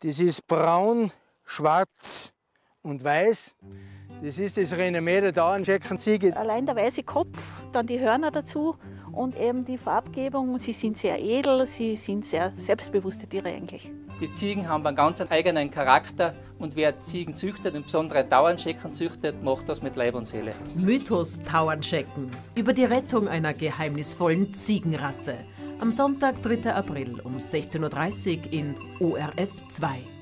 Das ist braun, schwarz und weiß. Das ist das Renommee der Dauernscheckenziege. Allein der weiße Kopf, dann die Hörner dazu und eben die Farbgebung. Sie sind sehr edel, sie sind sehr selbstbewusste Tiere eigentlich. Die Ziegen haben einen ganz eigenen Charakter und wer Ziegen züchtet, insbesondere Dauernschecken züchtet, macht das mit Leib und Seele. Mythos Tauernschecken über die Rettung einer geheimnisvollen Ziegenrasse. Am Sonntag, 3. April um 16.30 Uhr in ORF 2.